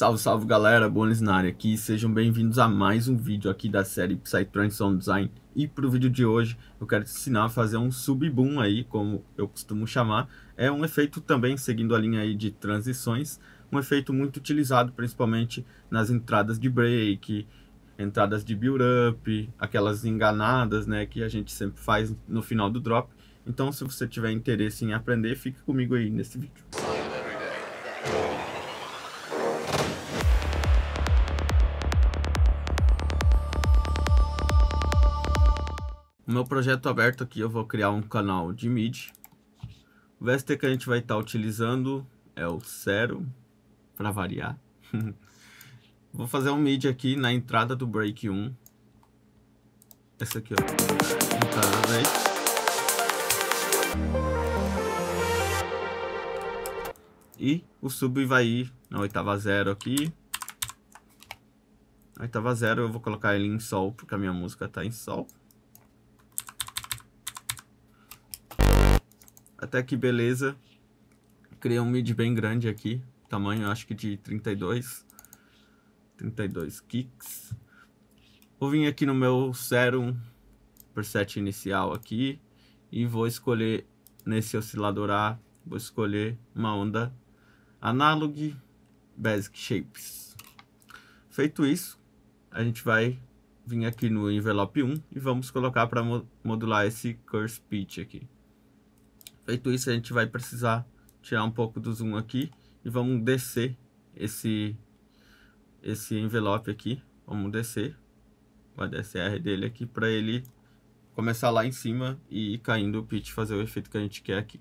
Salve, salve galera, Bones na área aqui, sejam bem-vindos a mais um vídeo aqui da série Psytrance Sound Design. E para o vídeo de hoje eu quero te ensinar a fazer um sub-boom aí, como eu costumo chamar. É um efeito também seguindo a linha aí de transições, um efeito muito utilizado principalmente nas entradas de break, entradas de build-up, aquelas enganadas né, que a gente sempre faz no final do drop. Então se você tiver interesse em aprender, fique comigo aí nesse vídeo. O meu projeto aberto aqui, eu vou criar um canal de MIDI. O VST que a gente vai estar tá utilizando é o Zero, para variar. vou fazer um MIDI aqui na entrada do Break 1. Essa aqui, ó. Entrada Break. E o sub vai ir na oitava zero aqui. Na oitava zero eu vou colocar ele em sol, porque a minha música está em sol. Até que beleza. Criei um mid bem grande aqui. Tamanho acho que de 32. 32 kicks. Vou vir aqui no meu Serum preset inicial aqui. E vou escolher nesse oscilador A. Vou escolher uma onda Analog Basic Shapes. Feito isso, a gente vai vir aqui no envelope 1 e vamos colocar para modular esse curse pitch aqui. Feito isso, a gente vai precisar tirar um pouco do zoom aqui e vamos descer esse, esse envelope aqui. Vamos descer o ADSR dele aqui para ele começar lá em cima e ir caindo o pitch, fazer o efeito que a gente quer aqui.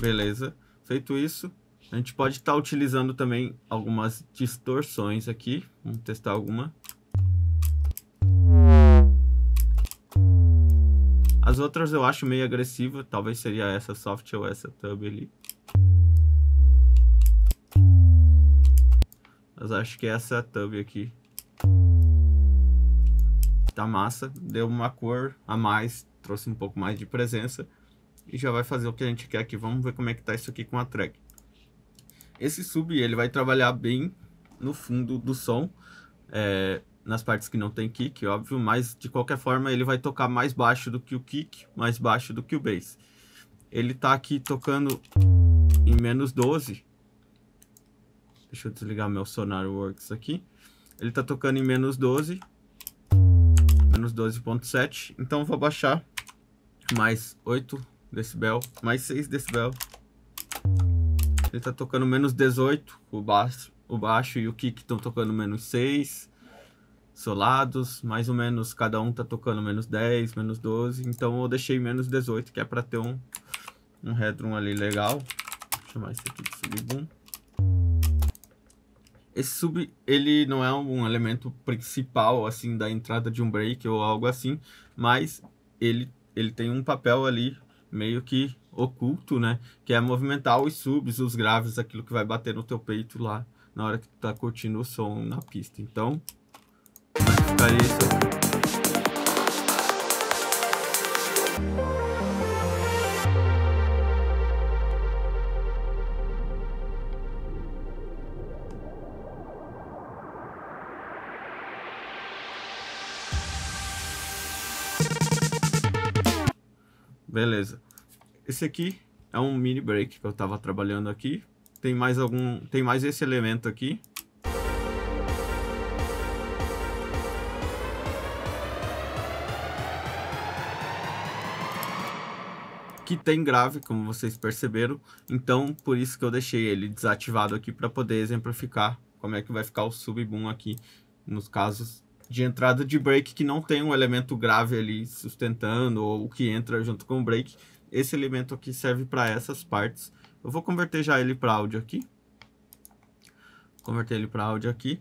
Beleza. Feito isso, a gente pode estar tá utilizando também algumas distorções aqui. Vamos testar alguma. As outras eu acho meio agressiva. Talvez seria essa soft ou essa tub ali. Mas acho que essa tub aqui. Tá massa. Deu uma cor a mais. Trouxe um pouco mais de presença. E já vai fazer o que a gente quer aqui. Vamos ver como é que tá isso aqui com a track. Esse sub ele vai trabalhar bem no fundo do som, é, nas partes que não tem kick, óbvio, mas de qualquer forma ele vai tocar mais baixo do que o kick, mais baixo do que o bass. Ele tá aqui tocando em menos 12. Deixa eu desligar meu Sonar Works aqui. Ele tá tocando em menos 12. Menos 12.7. Então vou baixar mais 8 decibel, mais 6 decibel. Ele tá tocando menos 18, o baixo, o baixo e o kick estão tocando menos 6. Solados, mais ou menos, cada um tá tocando menos 10, menos 12. Então eu deixei menos 18, que é para ter um, um headroom ali legal. Vou chamar esse aqui de subboom. Esse sub, ele não é um elemento principal, assim, da entrada de um break ou algo assim, mas ele, ele tem um papel ali meio que oculto, né? Que é movimentar os subs, os graves, aquilo que vai bater no teu peito lá na hora que tu tá curtindo o som na pista. Então, ficaria isso Beleza. Esse aqui é um mini break que eu estava trabalhando aqui. Tem mais algum, tem mais esse elemento aqui. que tem grave, como vocês perceberam. Então, por isso que eu deixei ele desativado aqui para poder exemplificar como é que vai ficar o sub-boom aqui nos casos de entrada de break que não tem um elemento grave ali sustentando ou que entra junto com o break esse elemento aqui serve para essas partes. Eu vou converter já ele para áudio aqui. Converter ele para áudio aqui.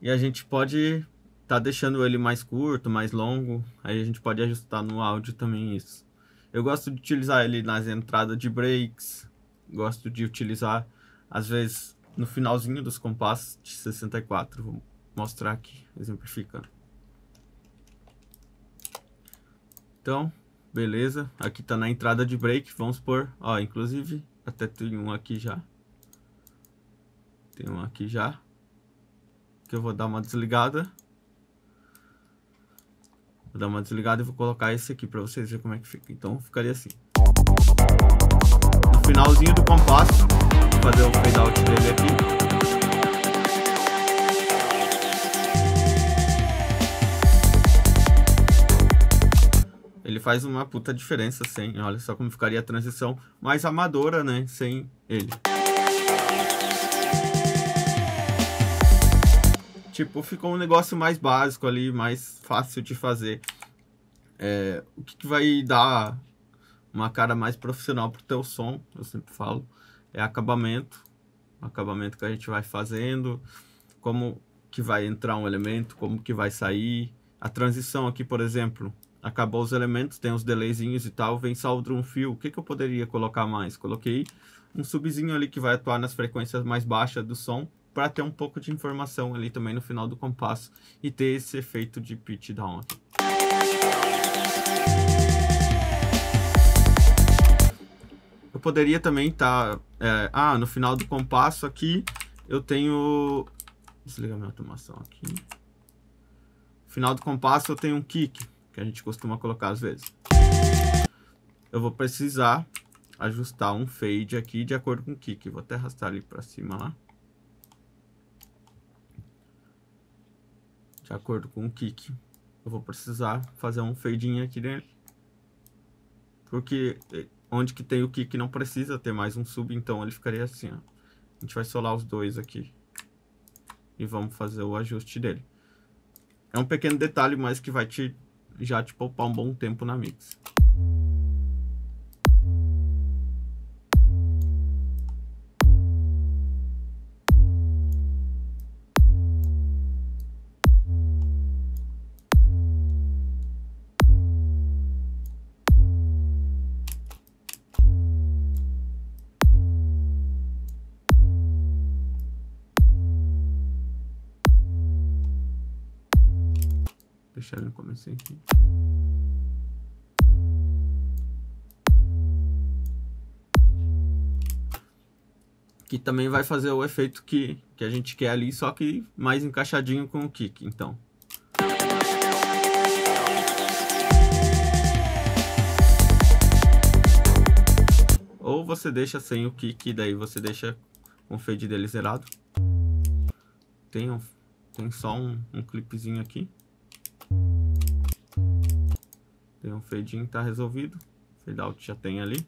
E a gente pode tá deixando ele mais curto, mais longo. Aí a gente pode ajustar no áudio também isso. Eu gosto de utilizar ele nas entradas de breaks. Gosto de utilizar, às vezes, no finalzinho dos compassos de 64. Vou mostrar aqui, exemplificando. Então, beleza. Aqui tá na entrada de break, vamos por, ó, inclusive, até tem um aqui já. Tem um aqui já. Que eu vou dar uma desligada. Vou dar uma desligada e vou colocar esse aqui para vocês verem como é que fica. Então ficaria assim. No finalzinho do compasso, vou fazer o fade out dele aqui. Faz uma puta diferença sem, olha só como ficaria a transição mais amadora, né, sem ele. Tipo, ficou um negócio mais básico ali, mais fácil de fazer. É, o que, que vai dar uma cara mais profissional pro teu som, eu sempre falo, é acabamento. acabamento que a gente vai fazendo, como que vai entrar um elemento, como que vai sair. A transição aqui, por exemplo, acabou os elementos, tem os delayzinhos e tal, vem só o drum fill. O que, que eu poderia colocar mais? Coloquei um subzinho ali que vai atuar nas frequências mais baixas do som para ter um pouco de informação ali também no final do compasso e ter esse efeito de pitch down aqui. Eu poderia também estar... Tá, é, ah, no final do compasso aqui eu tenho... Desliga minha automação aqui. No final do compasso eu tenho um kick, que a gente costuma colocar às vezes. Eu vou precisar ajustar um fade aqui de acordo com o kick. Vou até arrastar ali para cima lá. de acordo com o kick. Eu vou precisar fazer um fadinho aqui dentro. Porque eh, onde que tem o kick não precisa ter mais um sub, então ele ficaria assim, ó. A gente vai solar os dois aqui. E vamos fazer o ajuste dele. É um pequeno detalhe, mas que vai te já te poupar um bom tempo na mix. Deixar ele no começo aqui. Que também vai fazer o efeito que, que a gente quer ali, só que mais encaixadinho com o kick, então. Ou você deixa sem o kick, daí você deixa com o fade dele zerado. Tem, um, tem só um, um clipezinho aqui. Tem um fade in, tá resolvido. Fade out já tem ali.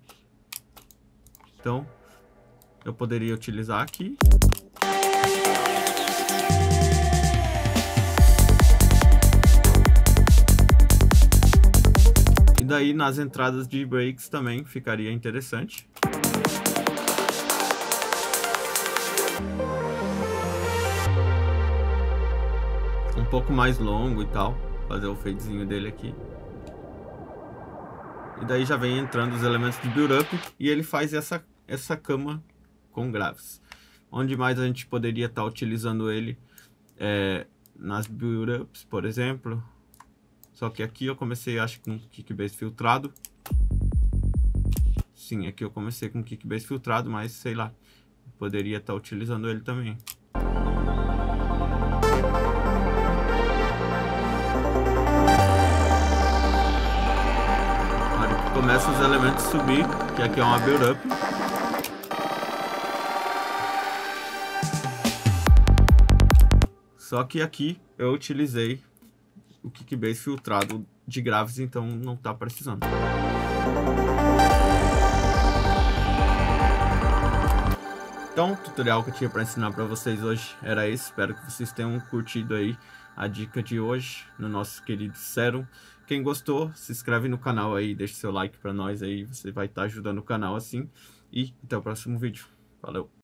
Então, eu poderia utilizar aqui. E daí nas entradas de breaks também ficaria interessante. Um pouco mais longo e tal. Fazer o fadezinho dele aqui. E daí já vem entrando os elementos de build-up e ele faz essa, essa cama com graves. Onde mais a gente poderia estar tá utilizando ele é, nas build-ups, por exemplo. Só que aqui eu comecei, acho, com kickbase filtrado. Sim, aqui eu comecei com kickbase filtrado, mas sei lá, poderia estar tá utilizando ele também. Começa os elementos a subir, que aqui é uma build-up. Só que aqui eu utilizei o Kickbase filtrado de graves, então não está precisando. Então, o tutorial que eu tinha para ensinar para vocês hoje era esse. Espero que vocês tenham curtido aí a dica de hoje no nosso querido Serum. Quem gostou, se inscreve no canal aí, deixa seu like para nós aí, você vai estar tá ajudando o canal assim. E até o próximo vídeo. Valeu!